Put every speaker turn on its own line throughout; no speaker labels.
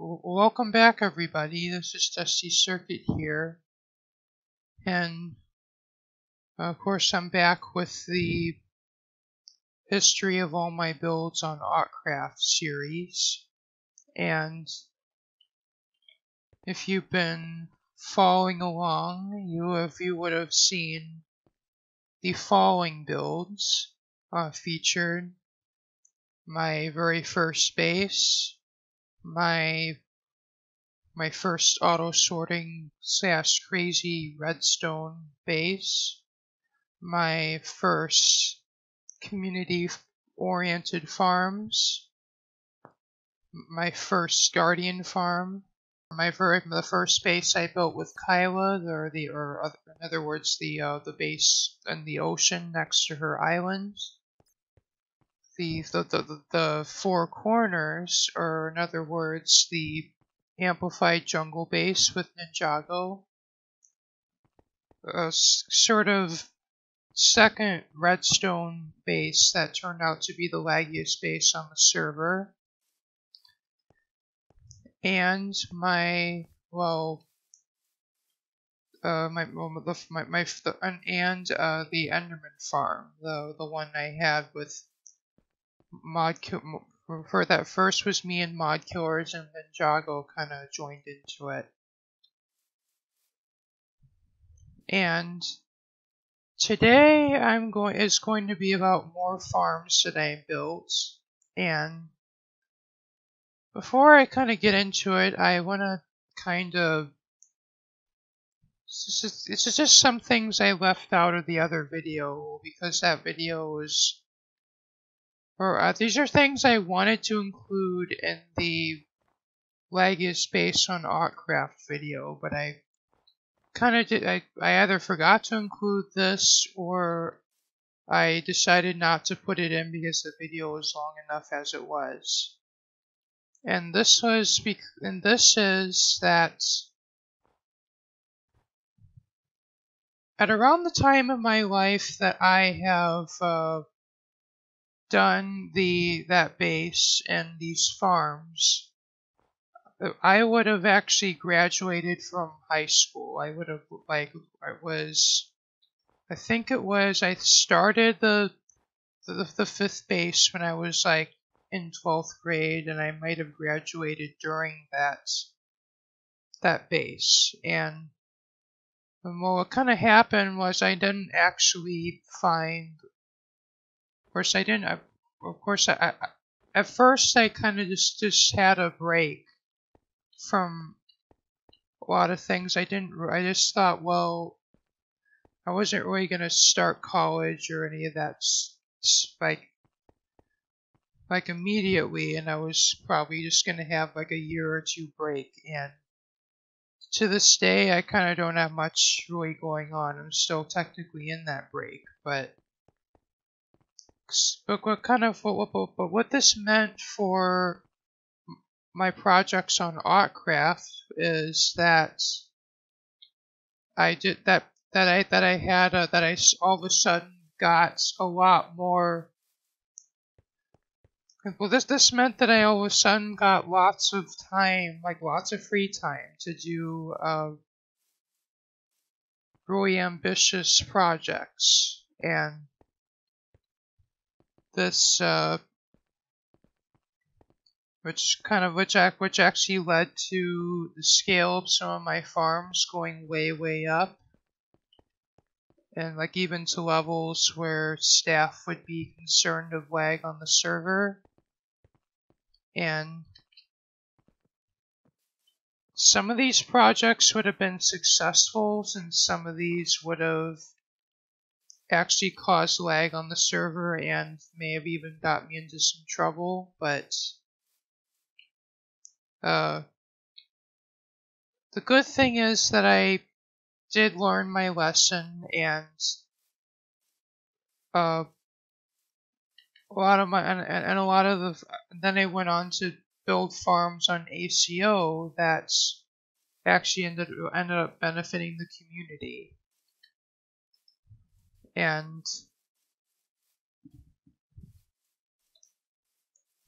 Welcome back, everybody. This is Dusty Circuit here. And of course, I'm back with the history of all my builds on Autcraft series. And if you've been following along, you have you would have seen the following builds uh, featured my very first base, my my first auto sorting slash crazy redstone base, my first community oriented farms, my first guardian farm, my very the first base I built with Kyla, or the or other, in other words the uh, the base in the ocean next to her island. The the, the the four corners, or in other words the amplified jungle base with Ninjago. a sort of second redstone base that turned out to be the laggiest base on the server and my well uh my my my the, and and, uh the Enderman farm the the one I had with mod Kill- for that first was me and mod killers and then Jago kind of joined into it and today I'm going is going to be about more farms that I built and before I kind of get into it, I want to kind of. Is, this is just some things I left out of the other video because that video was. Or uh, these are things I wanted to include in the laggiest based on Autcraft video, but I kind of did. I, I either forgot to include this or I decided not to put it in because the video was long enough as it was. And this was bec- and this is that at around the time of my life that I have uh, done the that base and these farms, I would have actually graduated from high school. I would have like I was, I think it was I started the the, the fifth base when I was like in 12th grade and I might have graduated during that that base and and what kind of happened was I didn't actually find of course I didn't. I, of course I, I at first I kind of just just had a break from a lot of things. I didn't I just thought well I wasn't really going to start college or any of that like like immediately and I was probably just gonna have like a year or two break. And to this day I kinda don't have much really going on. I'm still technically in that break, but but what kind of what, what, but what this meant for my projects on Autcraft is that I did that that I that I had a, that I all of a sudden got a lot more well, this this meant that I all of a sudden got lots of time, like lots of free time to do uh, really ambitious projects, and this, uh, which kind of which ac- which actually led to the scale of some of my farms going way way up, and like even to levels where staff would be concerned of lag on the server. And some of these projects would have been successful and some of these would have actually caused lag on the server and may have even got me into some trouble but uh, the good thing is that i did learn my lesson and uh, a lot of my and, and a lot of the then I went on to build farms on ACO that's actually ended ended up benefiting the community. And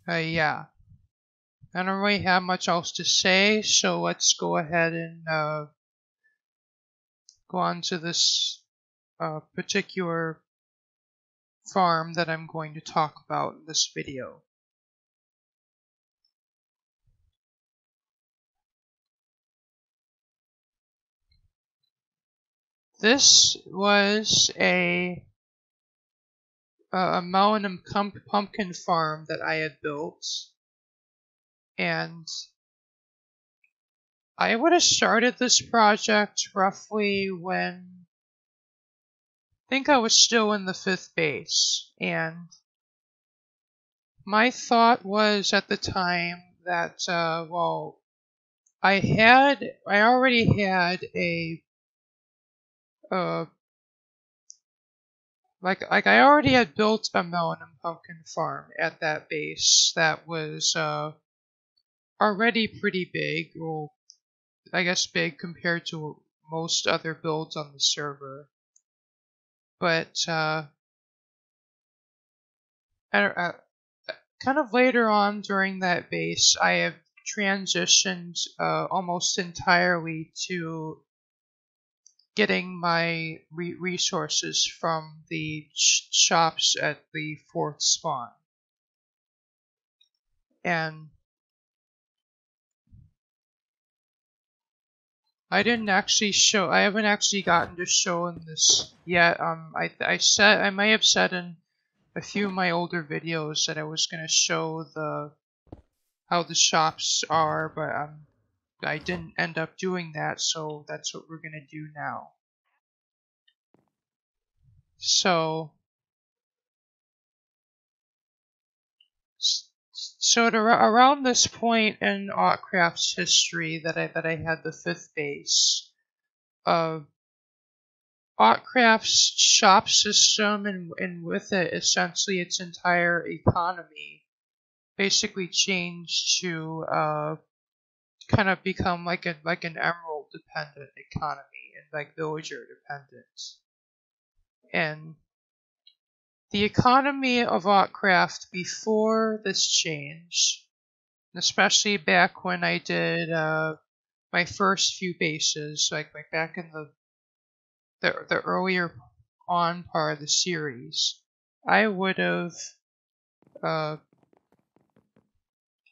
uh, yeah, I don't really have much else to say, so let's go ahead and uh, go on to this uh, particular farm that I'm going to talk about in this video. This was a a and pumpkin farm that I had built, and I would have started this project roughly when I think I was still in the fifth base, and my thought was at the time that uh, well, I had I already had a uh, like like I already had built a melon and pumpkin farm at that base that was uh, already pretty big. Well, I guess big compared to most other builds on the server. But uh, uh, kind of later on during that base, I have transitioned uh, almost entirely to getting my re- resources from the sh- shops at the fourth spawn. And I didn't actually show. I haven't actually gotten to showing this yet. Um, I I said I may have said in a few of my older videos that I was gonna show the how the shops are, but um, I didn't end up doing that, so that's what we're gonna do now. So, so at around this point in Autcraft's history that I that I had the fifth base, uh, Autcraft's shop system and and with it essentially its entire economy basically changed to uh kind of become like a like an emerald dependent economy and like villager dependent. And the economy of Autcraft before this change, especially back when I did uh, my first few bases, like, like back in the, the the earlier on part of the series, I would have uh,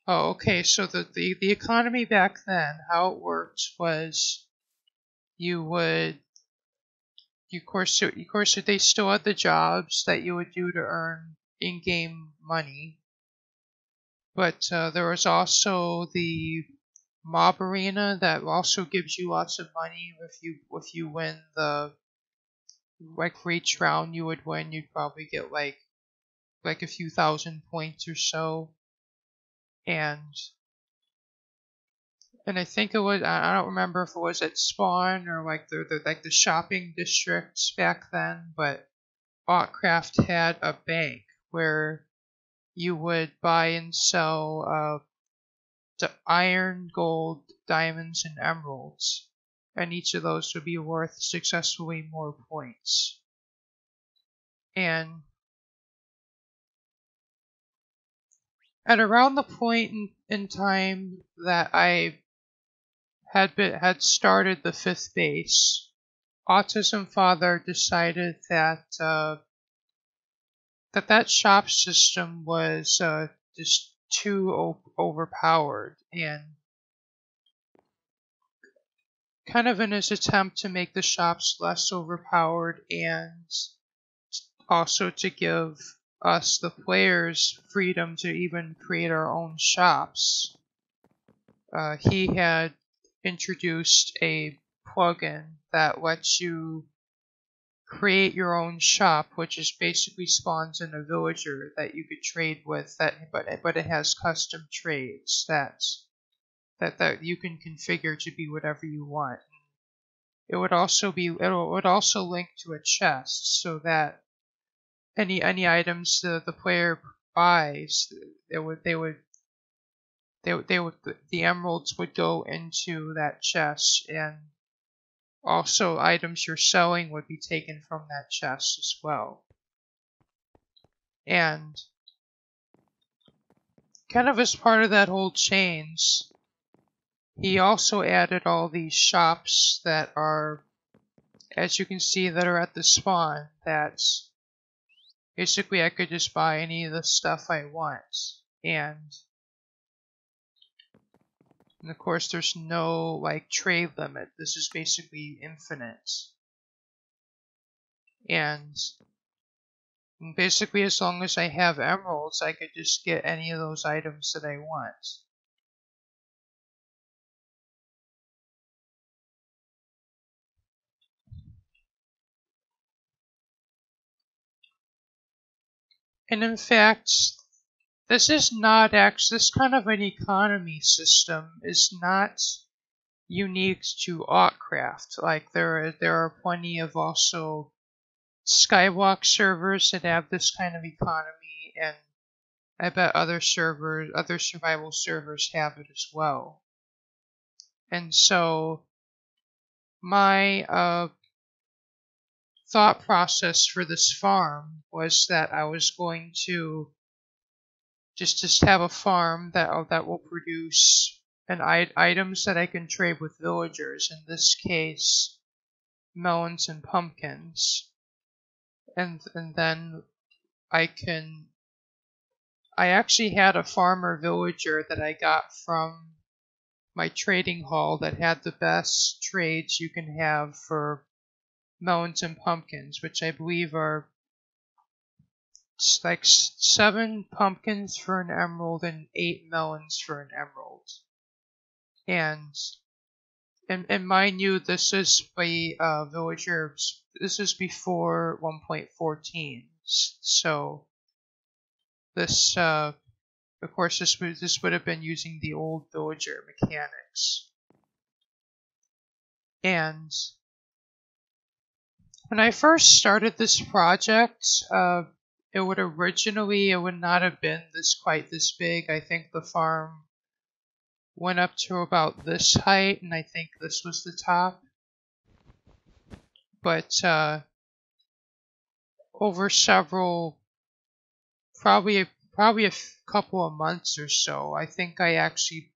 Oh, okay. So the, the, the economy back then, how it worked was you would, you, of course, of course, they still had the jobs that you would do to earn in-game money, but uh, there was also the mob arena that also gives you lots of money. If you if you win the like for each round you would win. You'd probably get like like a few thousand points or so and and I think it was I don't remember if it was at Spawn or like the, the like the shopping districts back then, but Autcraft had a bank where you would buy and sell uh, the iron, gold, diamonds, and emeralds, and each of those would be worth successfully more points. And at around the point in, in time that I had been, had started the fifth base, Autism Father decided that uh, that that shop system was uh, just too overpowered and kind of in his attempt to make the shops less overpowered and also to give us, the players, freedom to even create our own shops. Uh, he had introduced a plugin that lets you create your own shop, which is basically spawns in a villager that you could trade with. That, but but it has custom trades that that that you can configure to be whatever you want. It would also be it would also link to a chest so that any any items the, the player buys, they would they would they they would the emeralds would go into that chest and also items you're selling would be taken from that chest as well. And kind of as part of that whole change, he also added all these shops that are, as you can see, that are at the spawn. That's basically I could just buy any of the stuff I want. And, and of course, there's no like trade limit. This is basically infinite. And basically, as long as I have emeralds, I could just get any of those items that I want. And in fact, this is not actually, this kind of an economy system is not unique to Autcraft. Like there are, there are plenty of also Skyblock servers that have this kind of economy, and I bet other servers, other survival servers have it as well. And so, my uh, thought process for this farm was that I was going to just just have a farm that that will produce an items that I can trade with villagers. In this case, melons and pumpkins and and then I can I actually had a farmer villager that I got from my trading hall that had the best trades you can have for melons and pumpkins, which I believe are like seven pumpkins for an emerald and eight melons for an emerald. And and, and mind you, this is by uh, villager this is before 1.14, so this, uh, of course, this would, this would have been using the old villager mechanics. And when I first started this project, uh, it would originally, it would not have been this quite this big. I think the farm went up to about this height, and I think this was the top but uh, over several, probably probably a couple of months or so, I think I actually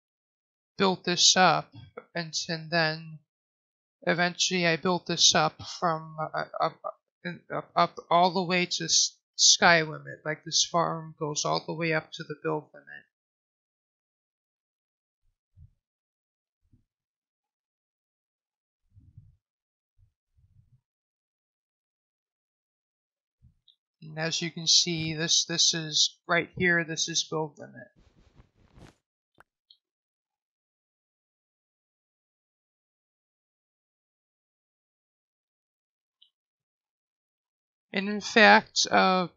built this up, and, and then eventually I built this up from uh, up, up, up all the way to sky limit. Like this farm goes all the way up to the build limit. And as you can see, this this is right here, this is build limit. And in fact, uh,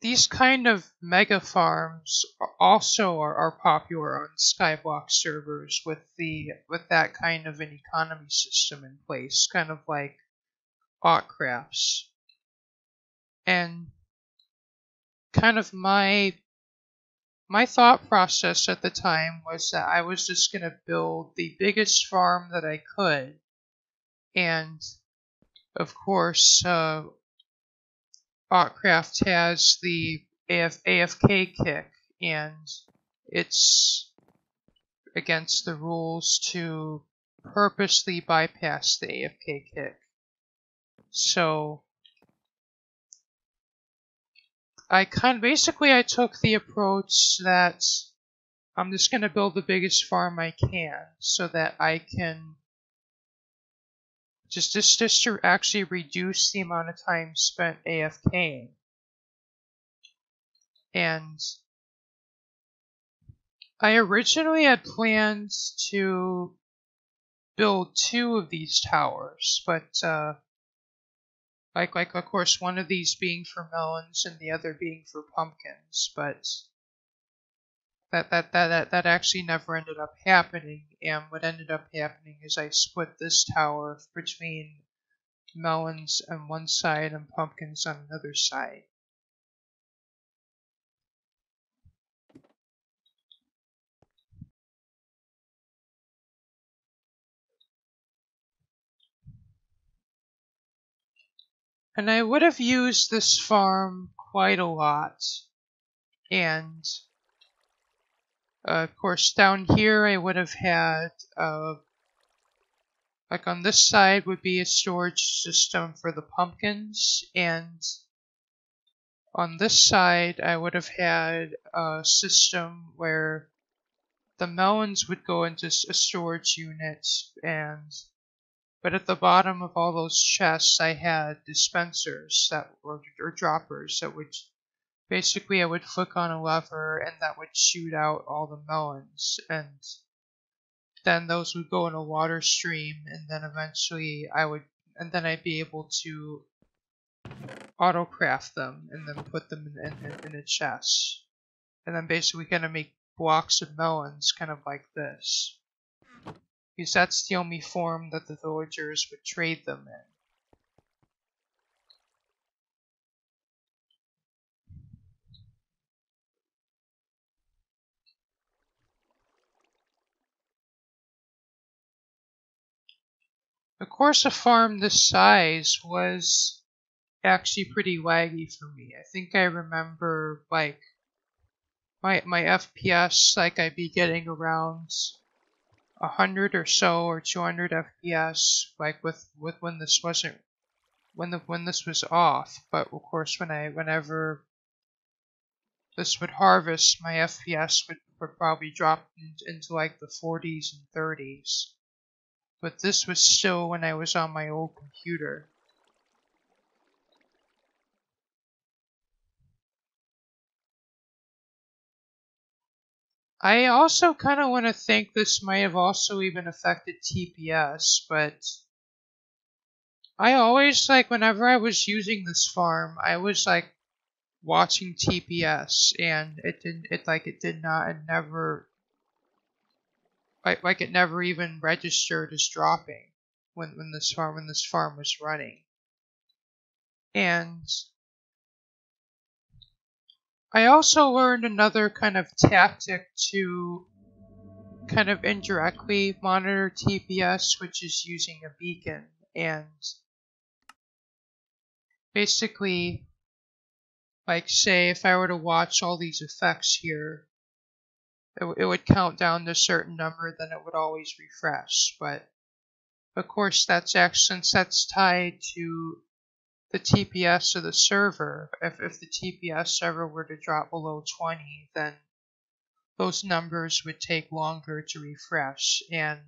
these kind of mega farms also are, are popular on Skyblock servers with the with that kind of an economy system in place, kind of like Autcrafts and kind of my my thought process at the time was that I was just going to build the biggest farm that I could. And of course, uh, has the AF, AFK kick, and it's against the rules to purposely bypass the AFK kick. So I kind of, basically I took the approach that I'm just going to build the biggest farm I can so that I can just, just, just to actually reduce the amount of time spent AFKing. And I originally had planned to build two of these towers, but uh, like like of course one of these being for melons and the other being for pumpkins, but that that that that, actually never ended up happening. And what ended up happening is I split this tower between melons on one side and pumpkins on another side. And I would have used this farm quite a lot and uh, of course down here I would have had uh, like on this side would be a storage system for the pumpkins and on this side I would have had a system where the melons would go into a storage unit and but at the bottom of all those chests I had dispensers that were or droppers that would basically I would flick on a lever and that would shoot out all the melons and then those would go in a water stream and then eventually I would and then I'd be able to autocraft them and then put them in, in, in a chest. And then basically kind of make blocks of melons kind of like this. Because that's the only form that the villagers would trade them in Of course, a farm this size was actually pretty laggy for me. I think I remember like my my FPS like I'd be getting around 100 or so or 200 FPS like with with when this wasn't when the when this was off. But of course, when I whenever this would harvest, my FPS would, would probably drop into, into like the 40s and 30s but this was still when I was on my old computer. I also kind of want to think this might have also even affected TPS, but I always like whenever I was using this farm, I was like watching TPS and it didn't it like it did not and never like like it never even registered as dropping when when this farm when this farm was running. And I also learned another kind of tactic to kind of indirectly monitor TPS, which is using a beacon. And basically, like, say, if I were to watch all these effects here, it, it would count down to a certain number, then it would always refresh. But of course, that's actually since that's tied to the TPS of the server. If, if the TPS server were to drop below 20, then those numbers would take longer to refresh. And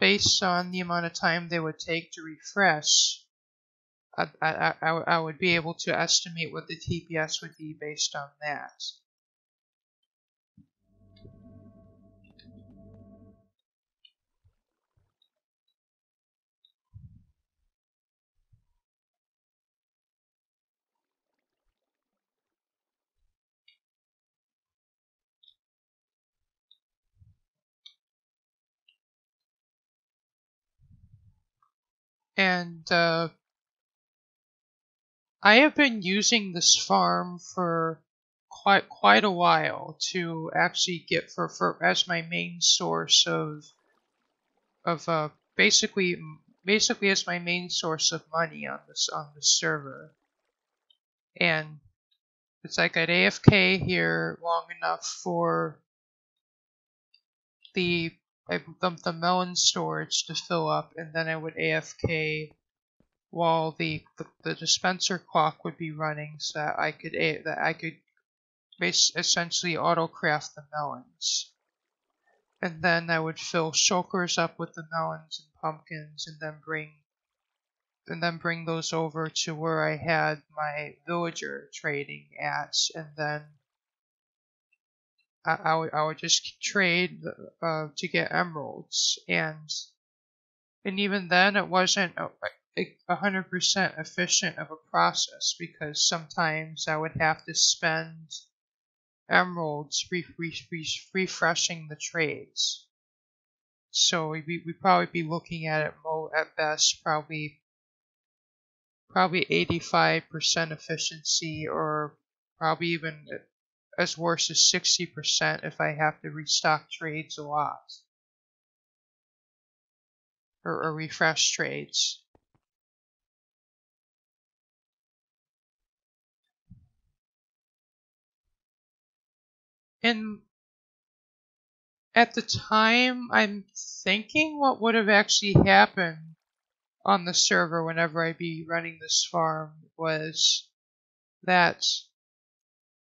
based on the amount of time they would take to refresh, I, I, I, I would be able to estimate what the TPS would be based on that. And uh, I have been using this farm for quite quite a while to actually get for, for as my main source of of uh, basically basically as my main source of money on this on this server. And it's like I'd AFK here long enough for the I dumped the melon storage to fill up, and then I would AFK while the, the, the dispenser clock would be running, so that I could that I could essentially autocraft the melons. And then I would fill shulkers up with the melons and pumpkins, and then bring and then bring those over to where I had my villager trading at, and then I, I, would, I would just trade uh, to get emeralds, and and even then it wasn't a hundred percent efficient of a process because sometimes I would have to spend emeralds re- re- re- refreshing the trades. So we we probably be looking at it mo- at best probably probably 85% efficiency or probably even as worse as 60% if I have to restock trades a lot. Or, or refresh trades. and at the time, I'm thinking what would have actually happened on the server whenever I'd be running this farm was that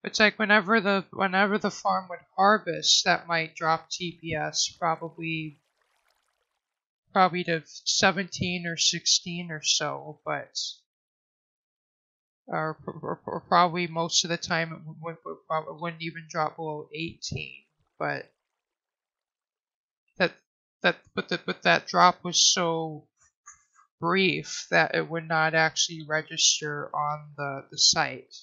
it's like whenever the whenever the farm would harvest, that might drop TPS probably probably to 17 or 16 or so, but or, or, or probably most of the time it, would, wouldn't even drop below 18. But that that but that but that drop was so brief that it would not actually register on the the site.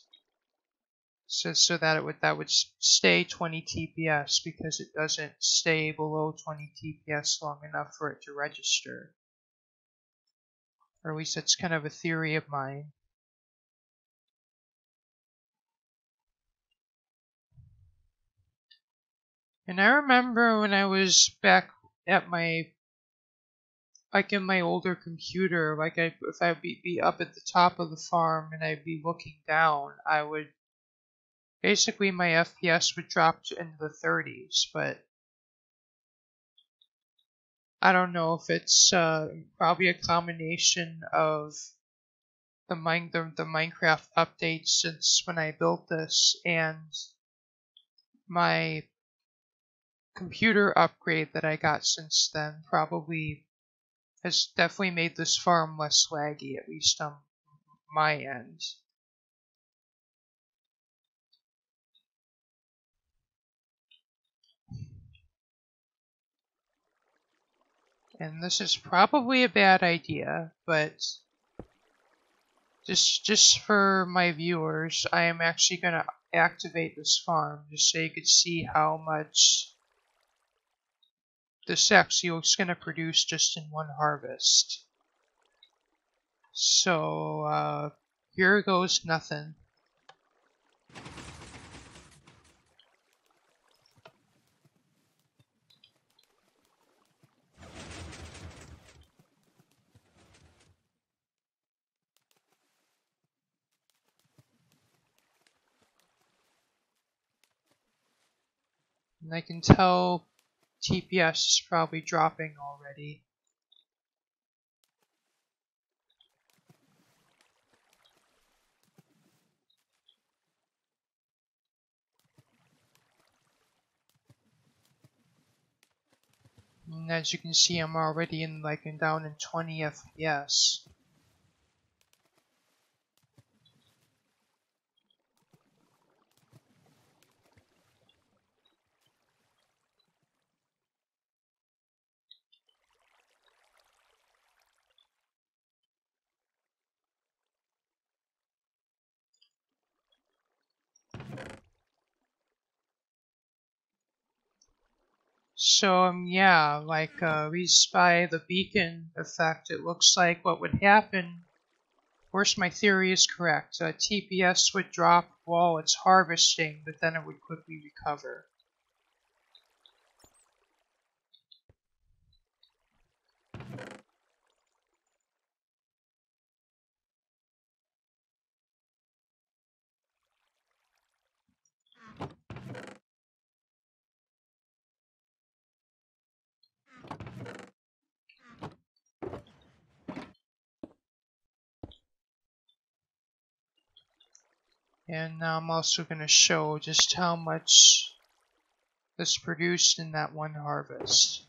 So so that it would that would stay 20 TPS because it doesn't stay below 20 TPS long enough for it to register. Or at least that's kind of a theory of mine. And I remember when I was back at my like in my older computer, like I, if I'd be, be up at the top of the farm and I'd be looking down, I would basically my FPS would drop to into the 30s, but I don't know if it's uh, probably a combination of the, the, the Minecraft updates since when I built this and my computer upgrade that I got since then probably has definitely made this farm less laggy, at least on my end. And this is probably a bad idea, but just just for my viewers, I am actually going to activate this farm just so you could see how much this actually is going to produce just in one harvest. So, uh, here goes nothing. And I can tell TPS is probably dropping already. And as you can see, I'm already in like down in 20 FPS. So um, yeah, like uh, we spy the beacon effect, it looks like what would happen. Of course, my theory is correct. Uh, TPS would drop while it's harvesting, but then it would quickly recover. And now I'm also going to show just how much is produced in that one harvest.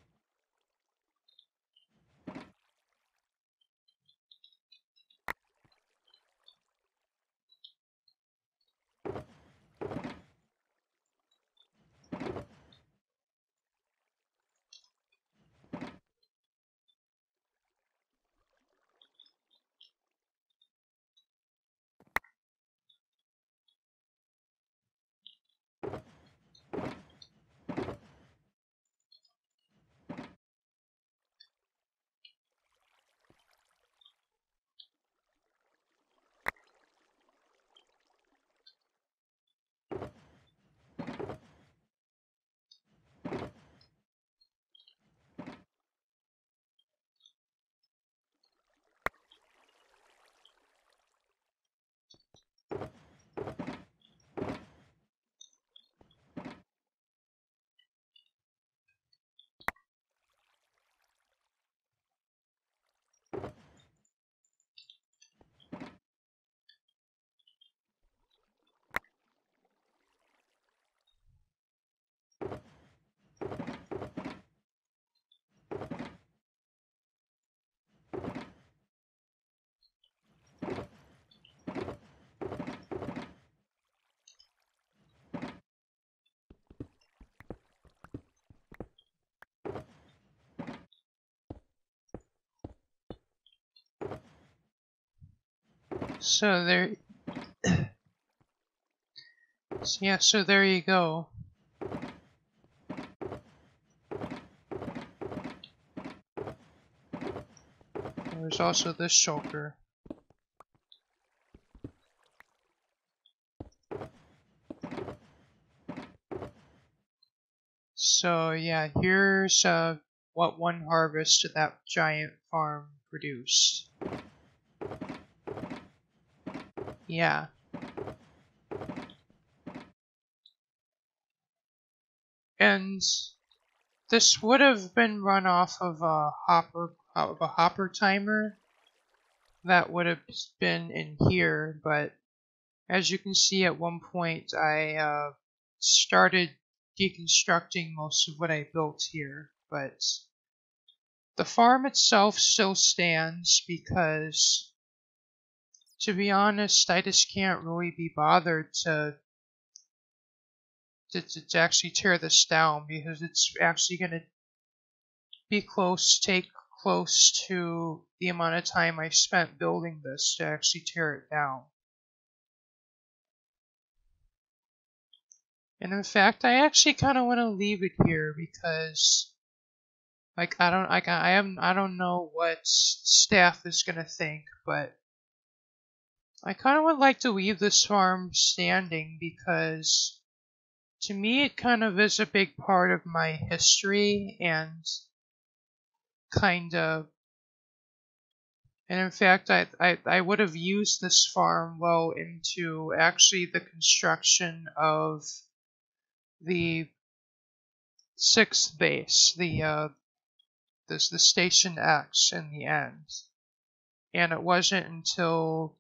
So there. so yeah, so there you go. There's also this shulker. So yeah, here's uh, what one harvest of that giant farm produced. Yeah. And this would have been run off of a hopper of a hopper timer that would have been in here, but as you can see at one point I uh, started deconstructing most of what I built here, but the farm itself still stands because to be honest, I just can't really be bothered to to, to, actually tear this down because it's actually going to be close, take close to the amount of time I spent building this to actually tear it down. And in fact, I actually kind of want to leave it here because, like, I don't, like, I am, I don't know what staff is gonna think, but I kind of would like to leave this farm standing because, to me, it kind of is a big part of my history and kind of and in fact, I, I, I would have used this farm well into actually the construction of the sixth base, the uh, this the Station X in the end. And it wasn't until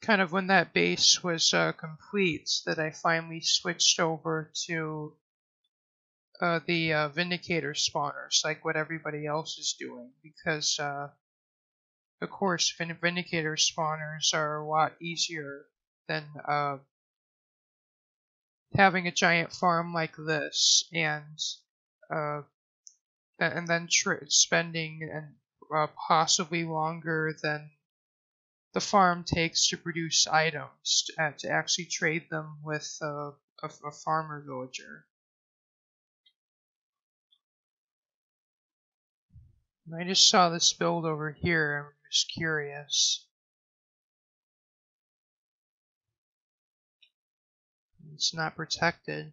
kind of when that base was uh, complete that I finally switched over to uh, the uh, Vindicator spawners, like what everybody else is doing, because uh, of course Vindicator spawners are a lot easier than uh, having a giant farm like this and uh, and then spending and possibly longer than the farm takes to produce items to, uh, to actually trade them with a, a farmer villager. I just saw this build over here. I'm just curious. It's not protected.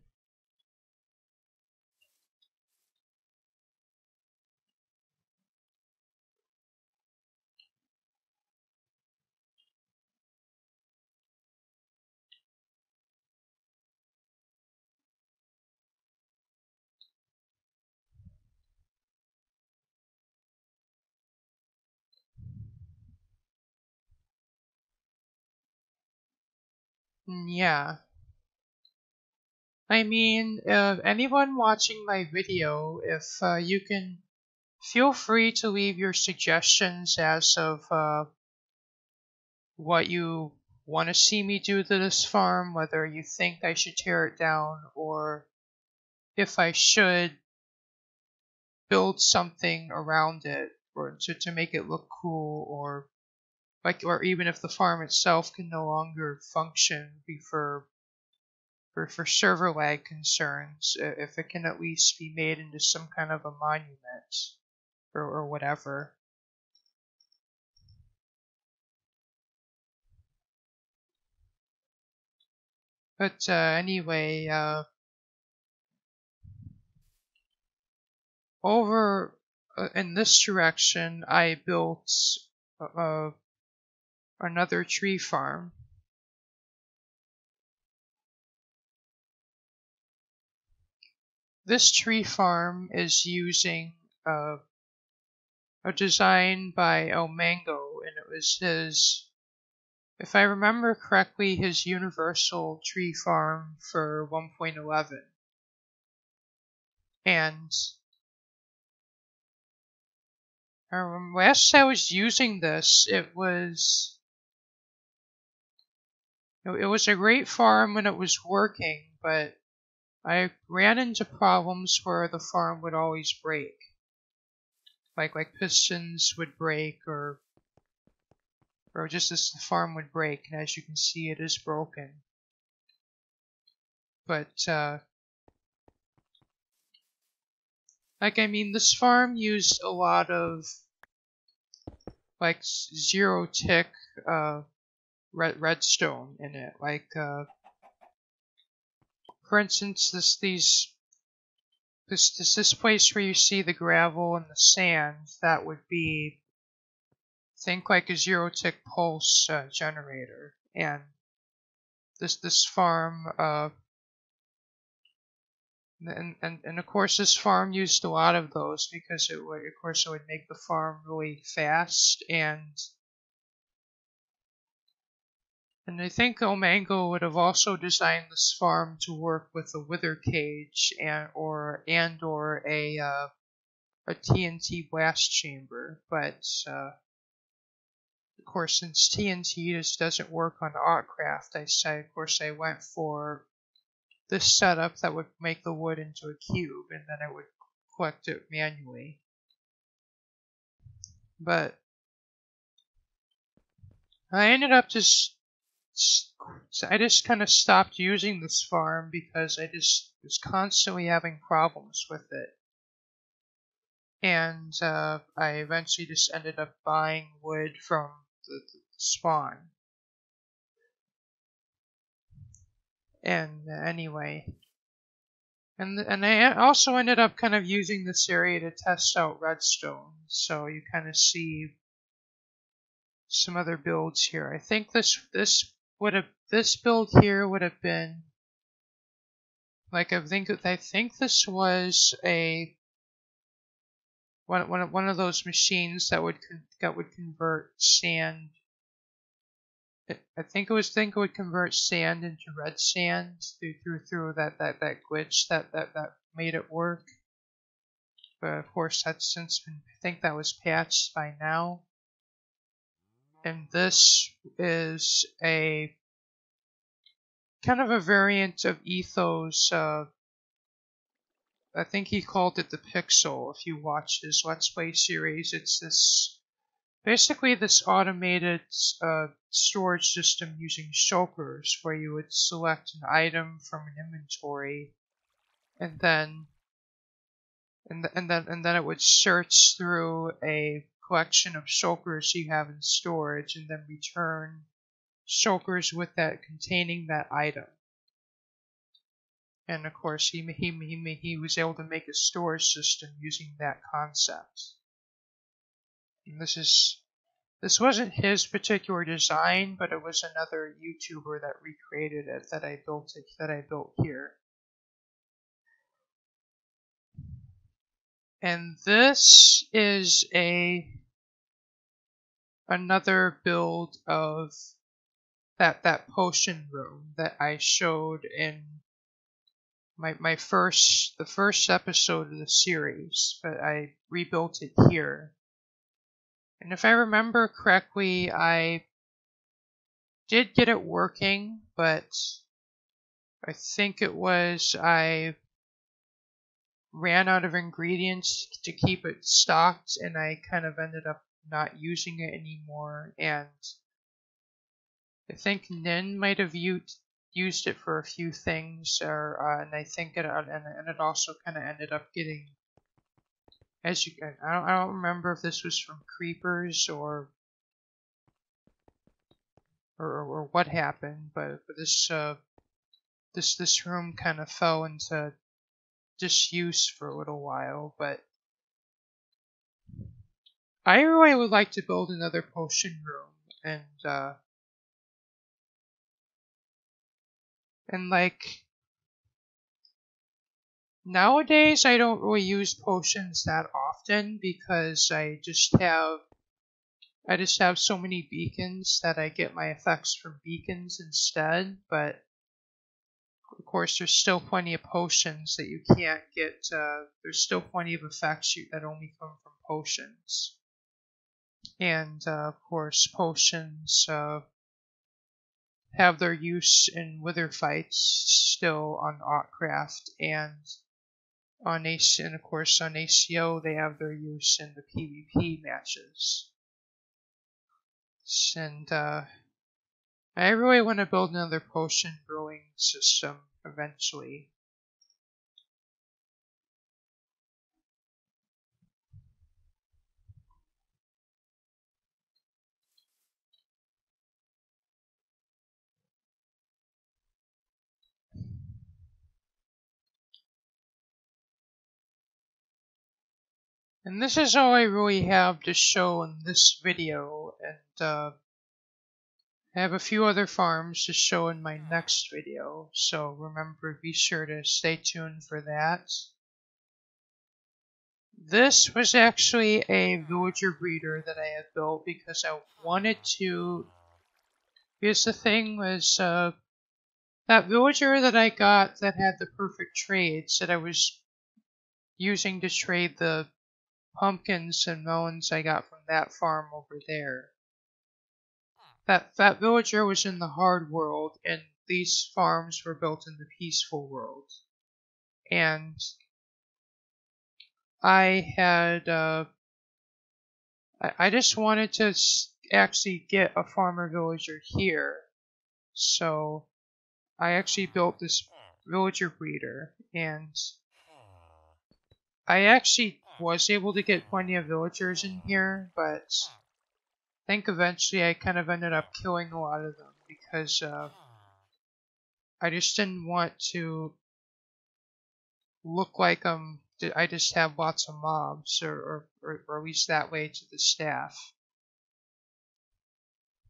Yeah. I mean, uh, anyone watching my video, if uh, you can feel free to leave your suggestions as of uh, what you want to see me do to this farm, whether you think I should tear it down or if I should build something around it or to, to make it look cool or like or even if the farm itself can no longer function for for, for server lag concerns, if it can at least be made into some kind of a monument or, or whatever. But uh, anyway, uh, over uh, in this direction, I built uh, another tree farm. This tree farm is using uh, a design by ilmango, and it was his, if I remember correctly, his universal tree farm for 1.11. And um, last I was using this, it was it was a great farm when it was working, but I ran into problems where the farm would always break. Like like pistons would break or or just as the farm would break, and as you can see, it is broken. But, uh, like, I mean, this farm used a lot of, like, zero tick, uh, red redstone in it. Like, uh, for instance, this, these, this, this, this place where you see the gravel and the sand, that would be think like a zero tick pulse uh, generator and this this farm uh, and, and and of course this farm used a lot of those because it would of course it would make the farm really fast and and I think ilmango would have also designed this farm to work with a wither cage and or and or a uh, a TNT blast chamber, but uh, of course, since TNT just doesn't work on Autcraft, I say, of course, I went for this setup that would make the wood into a cube, and then I would collect it manually. But I ended up just, I just kind of stopped using this farm because I just was constantly having problems with it. And uh, I eventually just ended up buying wood from the, the spawn. And uh, anyway, and and I also ended up kind of using this area to test out redstone, so you kind of see some other builds here. I think this this would have this build here would have been like I think I think this was a one, one, one of those machines that would that would convert sand. I think it was think it would convert sand into red sand through through through that that that glitch that that that made it work. But of course, that's since been. I think that was patched by now. And this is a kind of a variant of Etho's uh, I think he called it the Pixel. If you watch his Let's Play series, it's this basically this automated uh, storage system using shulkers, where you would select an item from an inventory, and then and, and then and then it would search through a collection of shulkers you have in storage, and then return shulkers with that containing that item and of course he he he he was able to make a storage system using that concept. And this is this wasn't his particular design, but it was another YouTuber that recreated it that I built it that I built here. And this is a another build of that that potion room that I showed in my my first the first episode of the series, but I rebuilt it here. And if I remember correctly, I did get it working, but I think it was I ran out of ingredients to keep it stocked and I kind of ended up not using it anymore and I think Nin might have used used it for a few things, or uh, and I think it uh, and, and it also kind of ended up getting. As you, I don't, I don't remember if this was from creepers or or, or what happened, but, but this uh, this this room kind of fell into disuse for a little while. But I really would like to build another potion room, and uh, And like nowadays I don't really use potions that often because I just have I just have so many beacons that I get my effects from beacons instead, but of course there's still plenty of potions that you can't get uh, there's still plenty of effects you, that only come from potions and uh, of course potions uh, have their use in wither fights still on Autcraft and on AC and of course on ACO they have their use in the PvP matches. And uh, I really want to build another potion brewing system eventually. And this is all I really have to show in this video, and uh, I have a few other farms to show in my next video, so remember, be sure to stay tuned for that. This was actually a villager breeder that I had built because I wanted to, because the thing was, uh, that villager that I got that had the perfect trades that I was using to trade the pumpkins and melons I got from that farm over there. That that villager was in the hard world, and these farms were built in the peaceful world. And I had, uh, I, I just wanted to actually get a farmer villager here. So I actually built this villager breeder, and I actually was able to get plenty of villagers in here, but I think eventually I kind of ended up killing a lot of them because uh, I just didn't want to look like I just have lots of mobs, or, or, or at least that way to the staff.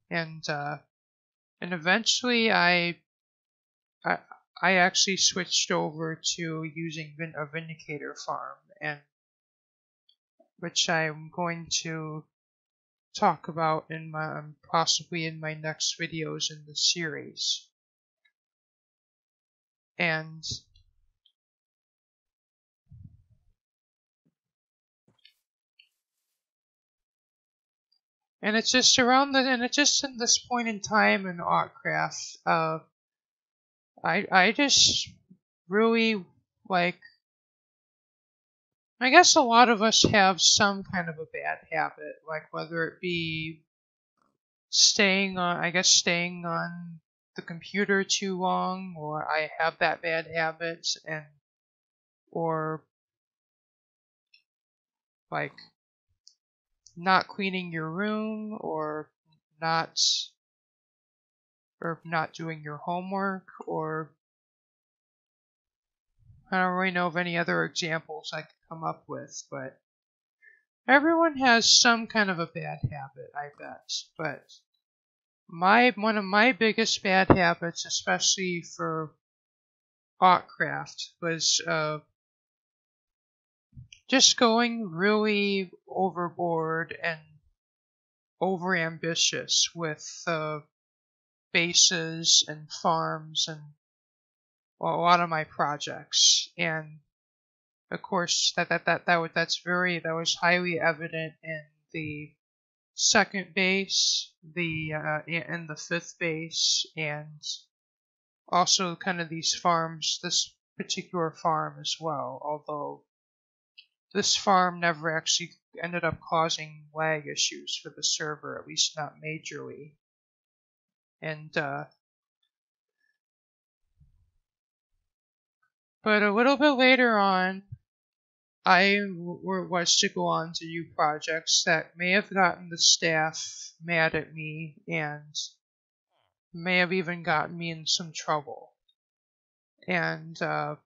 And uh, and eventually I, I I actually switched over to using a Vindicator farm, and which I'm going to talk about in my um, possibly in my next videos in the series. And and it's just around the and it's just in this point in time in Autcraft, uh, I I just really like I guess a lot of us have some kind of a bad habit, like whether it be staying on, I guess, staying on the computer too long, or I have that bad habit, and, or like not cleaning your room, or not, or not doing your homework, or I don't really know of any other examples could come up with, but everyone has some kind of a bad habit, I bet. But my one of my biggest bad habits, especially for Autcraft, was uh, just going really overboard and overambitious with uh, bases and farms and a lot of my projects, and of course that that that that that's very that was highly evident in the second base, the uh, and the fifth base, and also kind of these farms, this particular farm as well. Although this farm never actually ended up causing lag issues for the server, at least not majorly. And uh, But a little bit later on, I was to go on to do projects that may have gotten the staff mad at me and may have even gotten me in some trouble. And uh,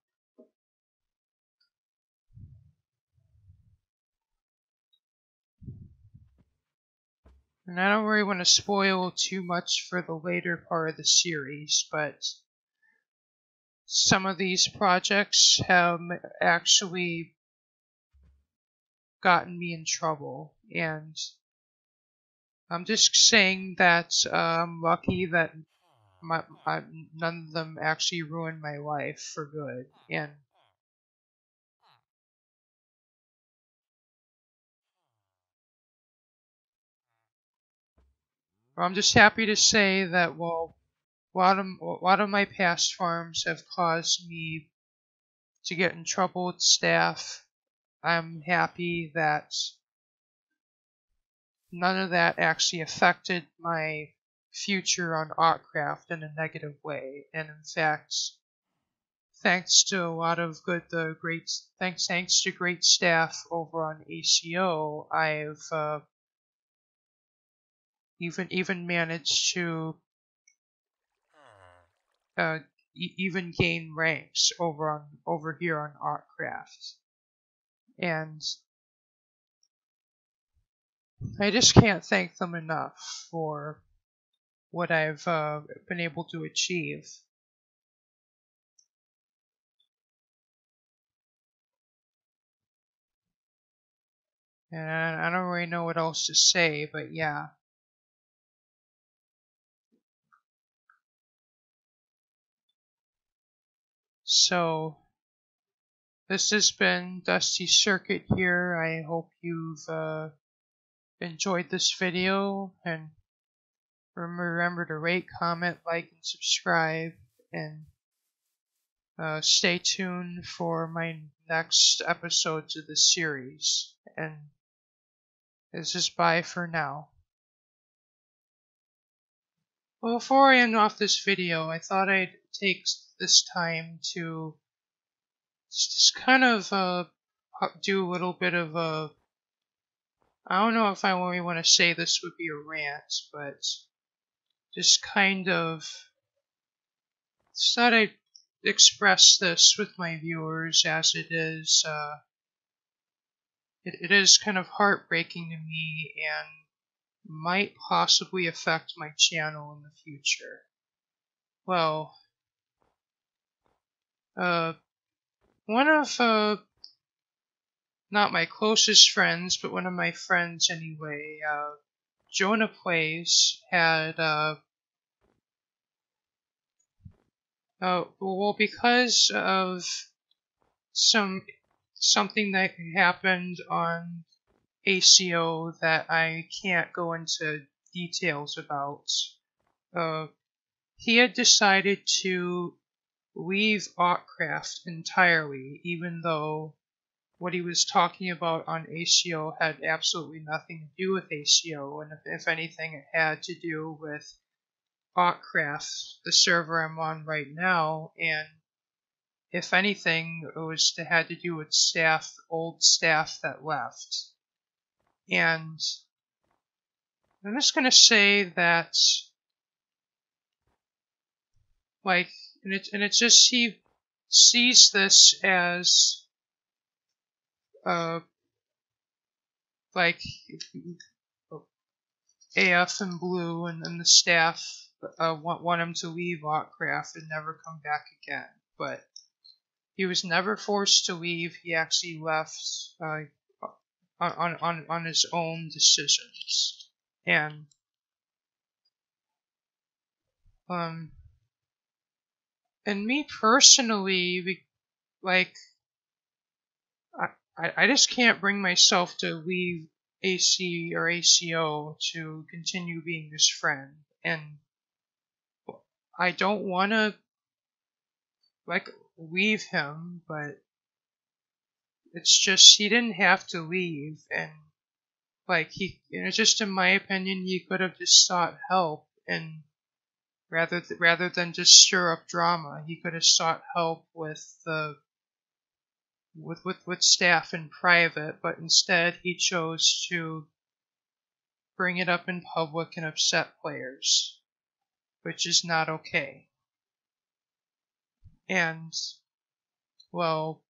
and I don't really want to spoil too much for the later part of the series, but some of these projects have actually gotten me in trouble and I'm just saying that uh, I'm lucky that my, my, none of them actually ruined my life for good and I'm just happy to say that well a lot of, a lot of my past farms have caused me to get in trouble with staff. I'm happy that none of that actually affected my future on Autcraft in a negative way. And in fact, thanks to a lot of good, uh, great, thanks, thanks to great staff over on ACO, I've uh, even even managed to uh, e- even gain ranks over on over here on Autcraft, and I just can't thank them enough for what I've uh, been able to achieve. And I don't really know what else to say, but yeah. So, this has been Dusty Circuit here. I hope you've uh, enjoyed this video and remember to rate, comment, like, and subscribe. And uh, stay tuned for my next episodes of the series. And this is bye for now. Before I end off this video, I thought I'd take this time to just kind of uh, do a little bit of a. I don't know if I really want to say this would be a rant, but just kind of thought I'd express this with my viewers as it is. Uh, it, it is kind of heartbreaking to me and might possibly affect my channel in the future. Well, uh, one of, uh, not my closest friends, but one of my friends anyway, uh, Jonah Plays, had, uh, uh, well, because of some something that happened on ACO that I can't go into details about. Uh, he had decided to leave Autcraft entirely, even though what he was talking about on ACO had absolutely nothing to do with ACO, and if, if anything, it had to do with Autcraft, the server I'm on right now, and if anything, it was had to do with staff, old staff that left. And I'm just gonna say that, like, and it and it's just he sees this as, uh, like, AF and Blue and, and the staff uh, want want him to leave Autcraft and never come back again, but he was never forced to leave. He actually left uh, on, on, on his own decisions. And um, and me personally, we, like, I, I just can't bring myself to leave AC or ACO to continue being his friend. And I don't want to, like, leave him, but it's just he didn't have to leave, and like he, you know, just in my opinion, he could have just sought help, and rather th- rather than just stir up drama, he could have sought help with the with with with staff in private, but instead he chose to bring it up in public and upset players, which is not okay. And, well,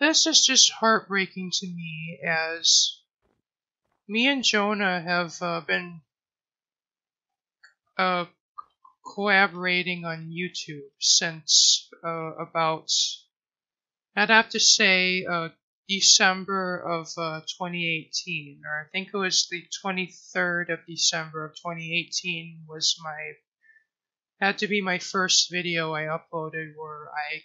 this is just heartbreaking to me as me and Jonah have uh, been uh, collaborating on YouTube since uh, about, I'd have to say, uh, December of uh, 2018, or I think it was the 23rd of December of 2018 was my had to be my first video I uploaded where I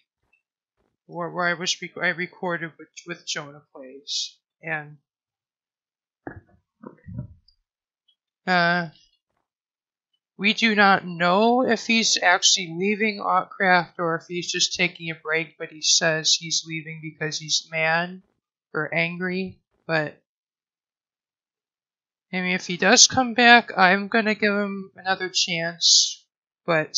where, where I was I recorded with with Jonah plays. And uh we do not know if he's actually leaving Autcraft or if he's just taking a break, but he says he's leaving because he's mad or angry, but I mean, if he does come back, I'm gonna give him another chance. But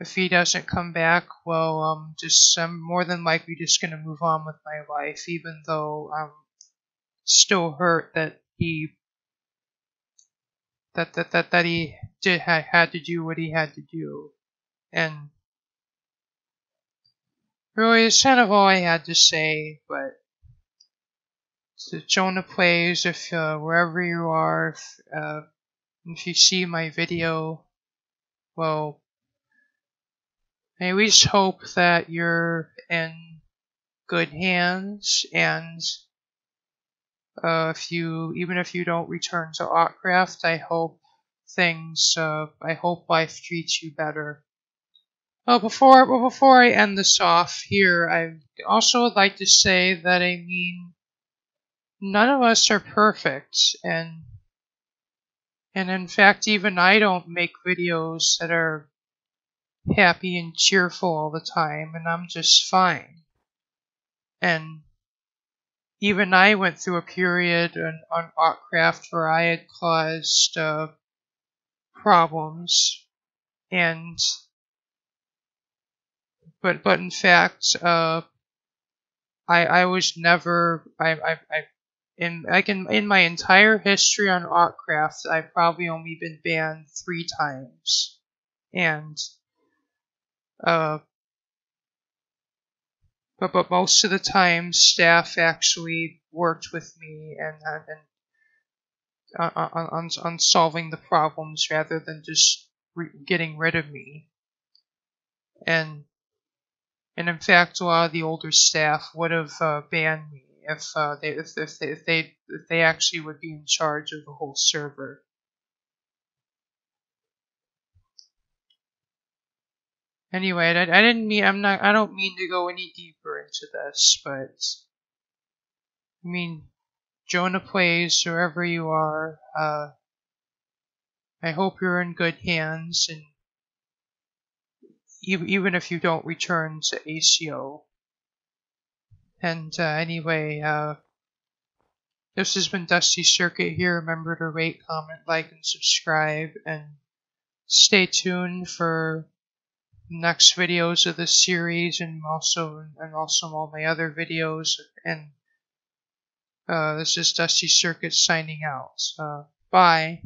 if he doesn't come back, well, um, just I'm more than likely just gonna move on with my life, even though I'm still hurt that he that that that, that he did had, to do what he had to do, and really, it's kind of all I had to say. But so Jonah plays if uh, wherever you are, if, uh, if you see my video, well, I at least hope that you're in good hands and uh, if you even if you don't return to Autcraft, I hope things uh, I hope life treats you better. Well, before well, before I end this off here, I also would like to say that I mean none of us are perfect, and and in fact, even I don't make videos that are happy and cheerful all the time, and I'm just fine. And even I went through a period on, on Autcraft where I had caused uh, problems, and but but in fact, uh, I I was never I I, I in like in in my entire history on Autcraft, I've probably only been banned three times, and uh, but but most of the time staff actually worked with me and and uh, on on, on solving the problems rather than just re- getting rid of me. And and in fact a lot of the older staff would have uh, banned me if uh, they if, if they if they if they actually would be in charge of the whole server Anyway, I, I didn't mean I'm not I don't mean to go any deeper into this, but I mean Jonah plays wherever you are. Uh, I hope you're in good hands, and even if you don't return to ACO. And uh, anyway, uh, this has been Dusty Circuit here. Remember to rate, comment, like, and subscribe, and stay tuned for next videos of this series and also and also all my other videos and uh, this is Dusty Circuit signing out. Uh, bye.